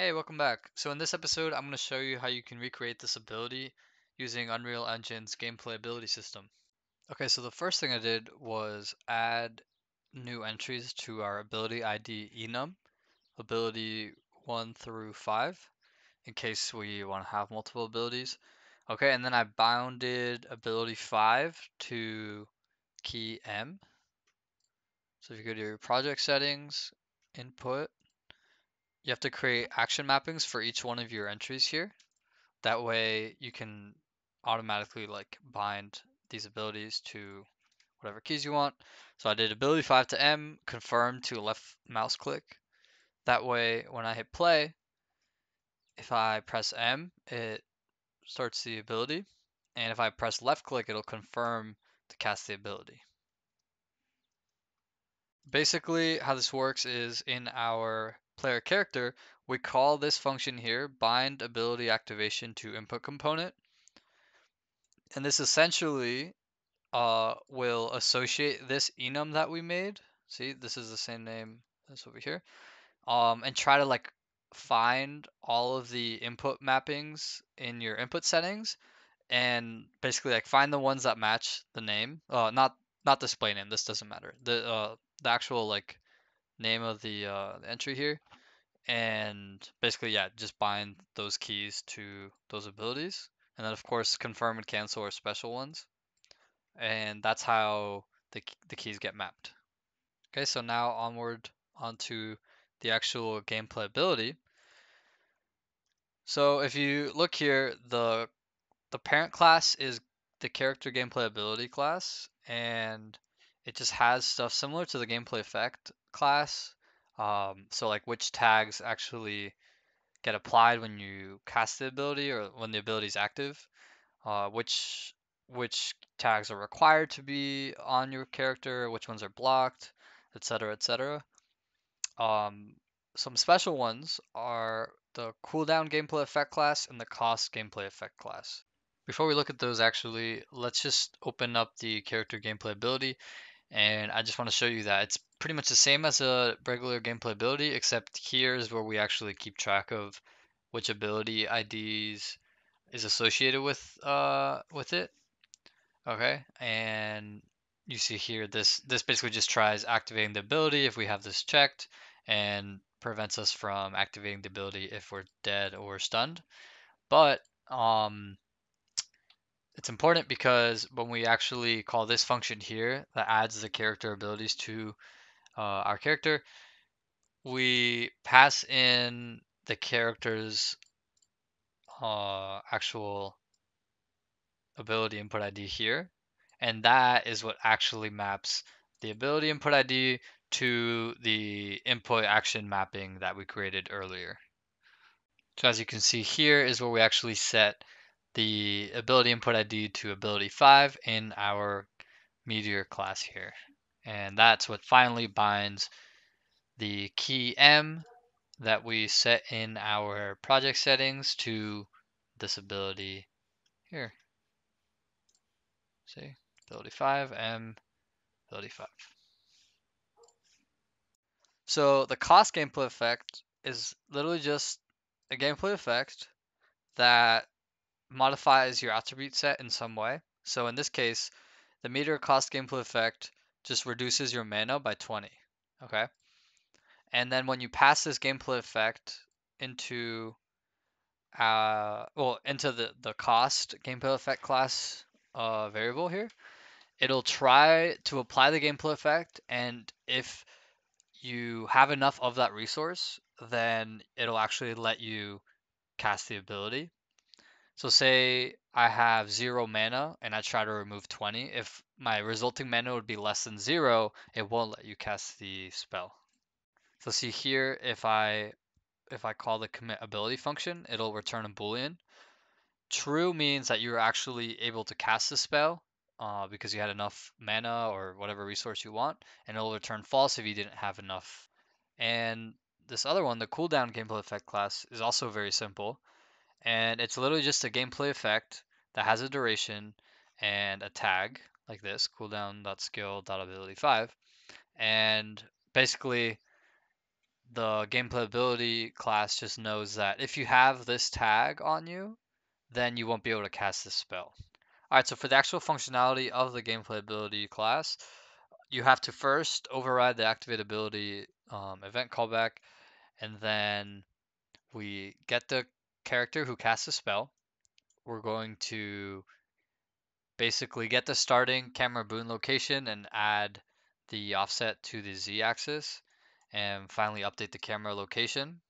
Hey, welcome back. So in this episode, I'm going to show you how you can recreate this ability using Unreal Engine's gameplay ability system. Okay, so the first thing I did was add new entries to our ability ID enum, ability 1 through 5, in case we want to have multiple abilities. Okay, and then I bounded ability 5 to key M. So if you go to your project settings, input, you have to create action mappings for each one of your entries here. That way you can automatically like bind these abilities to whatever keys you want. So I did ability 5 to M, confirm to left mouse click. That way when I hit play, if I press M, it starts the ability. And if I press left click, it'll confirm to cast the ability. Basically, how this works is in our player character, we call this function here bind ability activation to input component. And this essentially uh, will associate this enum that we made. See, this is the same name as over here. Um, and try to like find all of the input mappings in your input settings and basically like find the ones that match the name. Uh, not not display name. This doesn't matter. The uh, the actual like name of the, uh, entry here. And basically yeah just bind those keys to those abilities. And then of course confirm and cancel are special ones. And that's how the, the keys get mapped. Okay so now onward onto the actual gameplay ability. So if you look here the the parent class is the character gameplay ability class. And it just has stuff similar to the gameplay effect class. Um, so like which tags actually get applied when you cast the ability or when the ability is active, uh, which which tags are required to be on your character, which ones are blocked, etc., etc. Um, some special ones are the cooldown gameplay effect class and the cost gameplay effect class. Before we look at those actually, let's just open up the character gameplay ability and I just want to show you that it's pretty much the same as a regular gameplay ability, except here is where we actually keep track of which ability IDs is associated with uh with it. Okay, and you see here this this basically just tries activating the ability if we have this checked and prevents us from activating the ability if we're dead or stunned. But um it's important because when we actually call this function here that adds the character abilities to uh, our character, we pass in the character's uh, actual ability input ID here. And that is what actually maps the ability input ID to the input action mapping that we created earlier. So as you can see here is where we actually set the ability input ID to ability 5 in our meteor class here. And that's what finally binds the key M that we set in our project settings to this ability here. See, ability 5, M, ability 5. So the cost gameplay effect is literally just a gameplay effect that modifies your attribute set in some way. So in this case, the meteor cost gameplay effect just reduces your mana by 20. Okay. And then when you pass this gameplay effect into uh well into the the cost gameplay effect class uh variable here, it'll try to apply the gameplay effect and if you have enough of that resource, then it'll actually let you cast the ability. So say I have zero mana and I try to remove 20. If my resulting mana would be less than zero, it won't let you cast the spell. So see here, if I if I call the commit ability function, it'll return a boolean. True means that you're actually able to cast the spell uh, because you had enough mana or whatever resource you want, and it'll return false if you didn't have enough. And this other one, the cooldown gameplay effect class, is also very simple and it's literally just a gameplay effect that has a duration and a tag like this cooldown.skill.ability5 and basically the gameplay ability class just knows that if you have this tag on you, then you won't be able to cast this spell. Alright, so for the actual functionality of the gameplay ability class, you have to first override the activate ability um, event callback, and then we get the character who casts a spell. We're going to basically get the starting camera boom location and add the offset to the z-axis and finally update the camera location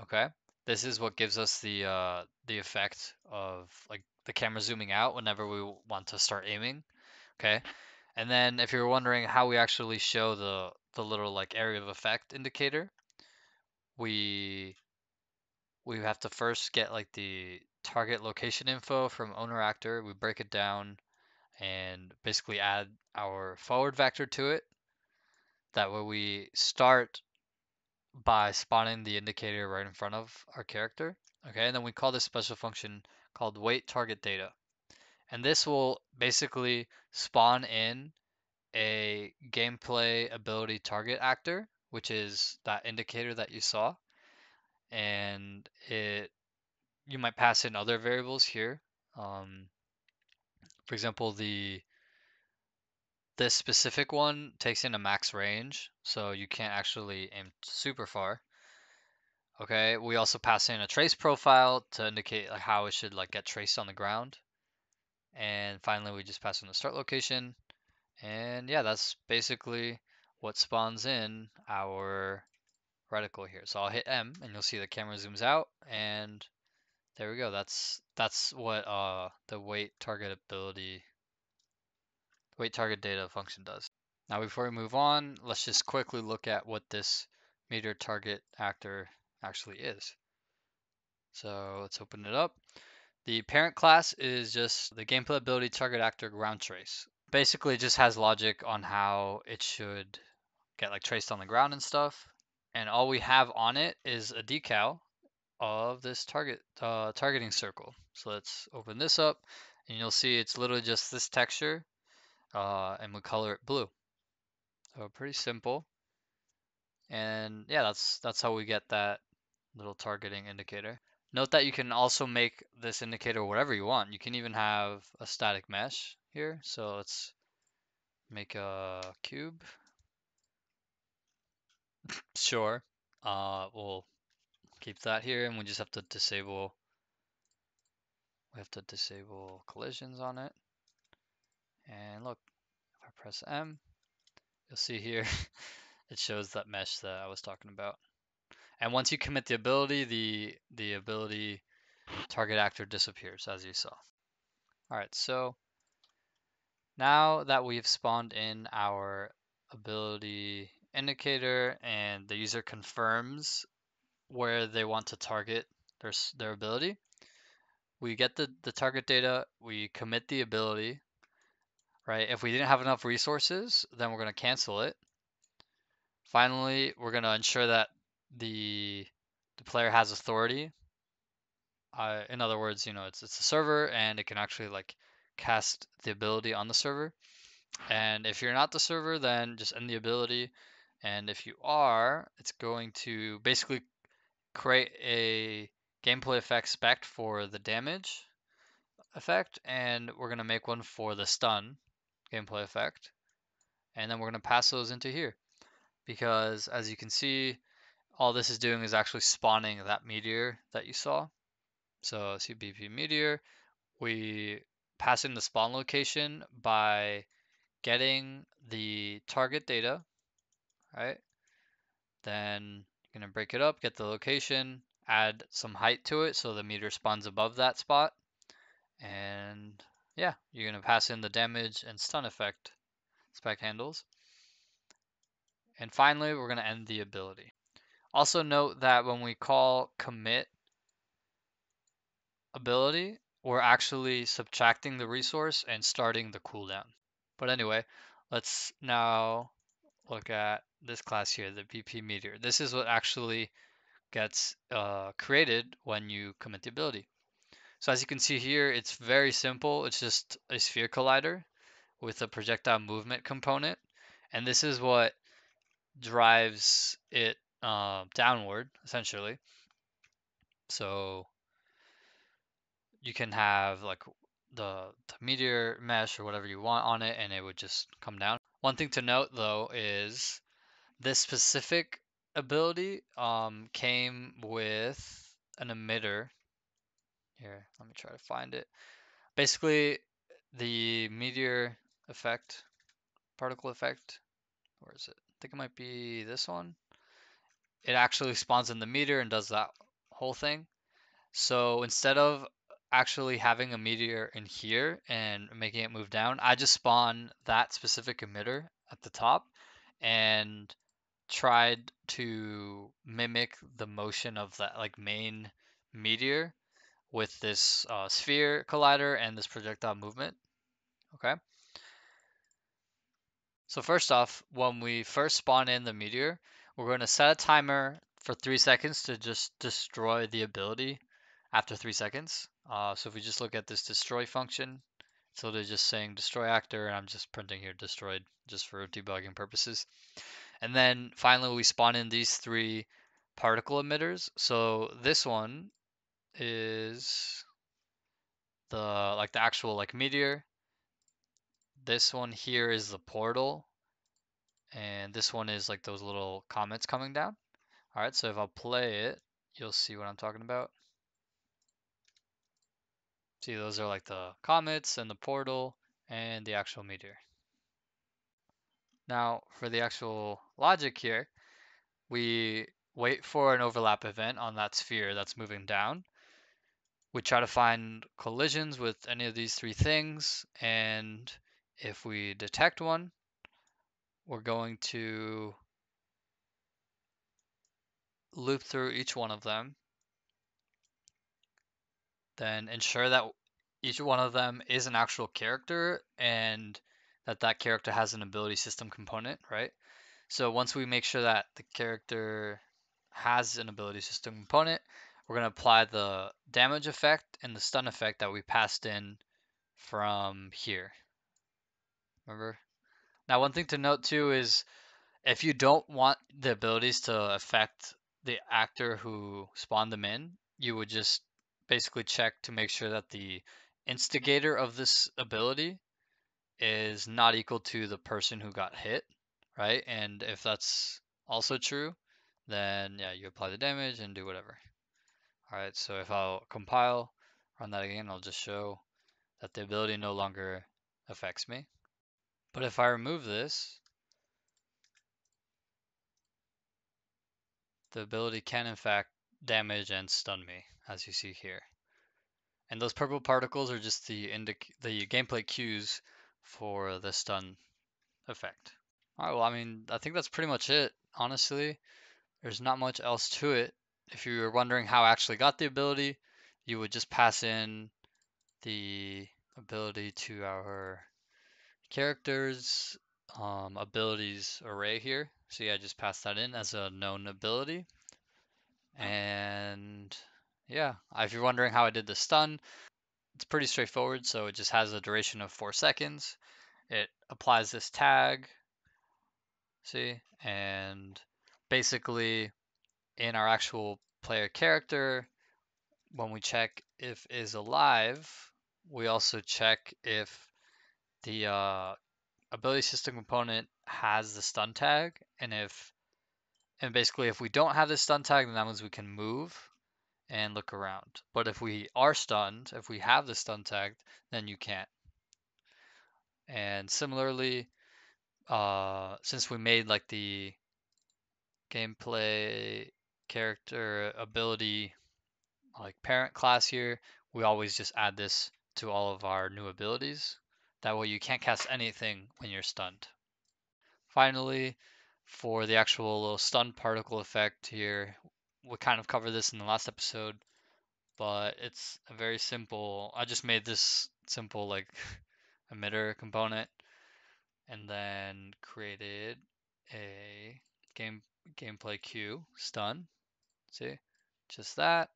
okay this is what gives us the uh, the effect of like the camera zooming out whenever we want to start aiming okay and then if you're wondering how we actually show the the little like area of effect indicator we we have to first get like the target location info from owner actor we break it down and basically add our forward vector to it. That way we start by spawning the indicator right in front of our character. Okay, and then we call this special function called wait target data. And this will basically spawn in a gameplay ability target actor, which is that indicator that you saw. And it you might pass in other variables here. Um, for example, the this specific one takes in a max range, so you can't actually aim super far. Okay, we also pass in a trace profile to indicate how it should like get traced on the ground. And finally, we just pass in the start location. And yeah, that's basically what spawns in our reticle here. So I'll hit M and you'll see the camera zooms out and there we go. That's that's what uh, the wait target ability, wait target data function does. Now before we move on, let's just quickly look at what this meteor target actor actually is. So let's open it up. The parent class is just the gameplay ability target actor ground trace. Basically it just has logic on how it should get like traced on the ground and stuff. And all we have on it is a decal of this target uh, targeting circle. So let's open this up and you'll see it's literally just this texture uh, and we color it blue. So pretty simple. And yeah, that's that's how we get that little targeting indicator. Note that you can also make this indicator whatever you want. You can even have a static mesh here. So let's make a cube. Sure. Uh, we'll keep that here and we just have to disable we have to disable collisions on it. And look if I press M you'll see here it shows that mesh that I was talking about. And once you commit the ability the the ability target actor disappears as you saw. Alright so now that we've spawned in our ability indicator and the user confirms where they want to target their, their ability. We get the, the target data, we commit the ability, right? If we didn't have enough resources, then we're going to cancel it. Finally, we're going to ensure that the, the player has authority. Uh, in other words, you know, it's, it's a server and it can actually like cast the ability on the server. And if you're not the server, then just end the ability. And if you are, it's going to basically create a gameplay effect spec for the damage effect, and we're going to make one for the stun gameplay effect. And then we're going to pass those into here. Because as you can see, all this is doing is actually spawning that meteor that you saw. So see BP meteor, we pass in the spawn location by getting the target data, right? Then you're going to break it up, get the location, add some height to it so the meteor spawns above that spot. And yeah, you're going to pass in the damage and stun effect spec handles. And finally, we're going to end the ability. Also note that when we call commit ability, we're actually subtracting the resource and starting the cooldown. But anyway, let's now look at this class here, the BP meteor. This is what actually gets uh, created when you commit the ability. So as you can see here, it's very simple. It's just a sphere collider with a projectile movement component. And this is what drives it uh, downward essentially. So you can have like the, the meteor mesh or whatever you want on it and it would just come down. One thing to note though is this specific ability um, came with an emitter. Here, let me try to find it. Basically, the meteor effect, particle effect, where is it? I think it might be this one. It actually spawns in the meteor and does that whole thing. So instead of actually having a meteor in here and making it move down, I just spawn that specific emitter at the top and tried to mimic the motion of that like main meteor with this uh, sphere collider and this projectile movement. Okay. So first off, when we first spawn in the meteor, we're going to set a timer for three seconds to just destroy the ability after three seconds. Uh, so if we just look at this destroy function, it's literally just saying destroy actor, and I'm just printing here destroyed just for debugging purposes. And then finally we spawn in these three particle emitters. So this one is the like the actual like meteor. This one here is the portal. And this one is like those little comets coming down. All right, so if I'll play it, you'll see what I'm talking about. See, those are like the comets and the portal and the actual meteor. Now, for the actual logic here, we wait for an overlap event on that sphere that's moving down. We try to find collisions with any of these three things, and if we detect one, we're going to loop through each one of them, then ensure that each one of them is an actual character and that that character has an ability system component, right? So once we make sure that the character has an ability system component, we're going to apply the damage effect and the stun effect that we passed in from here. Remember? Now, one thing to note too is if you don't want the abilities to affect the actor who spawned them in, you would just basically check to make sure that the instigator of this ability is not equal to the person who got hit, right? And if that's also true, then yeah, you apply the damage and do whatever. All right, so if I'll compile, run that again, I'll just show that the ability no longer affects me. But if I remove this, the ability can in fact damage and stun me, as you see here. And those purple particles are just the the gameplay cues for the stun effect. Alright, well I mean, I think that's pretty much it, honestly. There's not much else to it. If you were wondering how I actually got the ability, you would just pass in the ability to our characters um, abilities array here. So yeah, I just passed that in as a known ability. And yeah, if you're wondering how I did the stun, it's pretty straightforward. So it just has a duration of four seconds. It applies this tag, see, and basically in our actual player character, when we check if is alive, we also check if the uh, ability system component has the stun tag, and if and basically if we don't have the stun tag, then that means we can move and look around. But if we are stunned, if we have the stun tag, then you can't. And similarly, uh, since we made like the gameplay character ability like parent class here, we always just add this to all of our new abilities. That way you can't cast anything when you're stunned. Finally, for the actual little stun particle effect here, we kind of covered this in the last episode, but it's a very simple, I just made this simple like emitter component and then created a game gameplay cue stun. See, just that.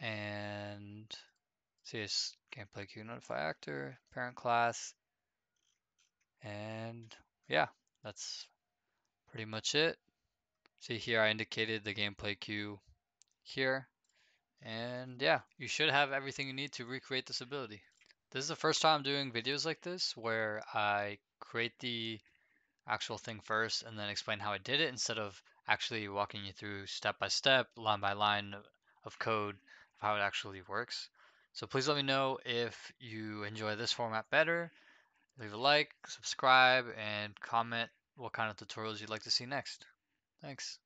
And see, it's gameplay cue notify actor, parent class. And yeah, that's pretty much it. See here I indicated the gameplay cue here. And yeah, you should have everything you need to recreate this ability. This is the first time I'm doing videos like this where I create the actual thing first and then explain how I did it instead of actually walking you through step by step, line by line of code of how it actually works. So please let me know if you enjoy this format better. Leave a like, subscribe, and comment what kind of tutorials you'd like to see next. Thanks.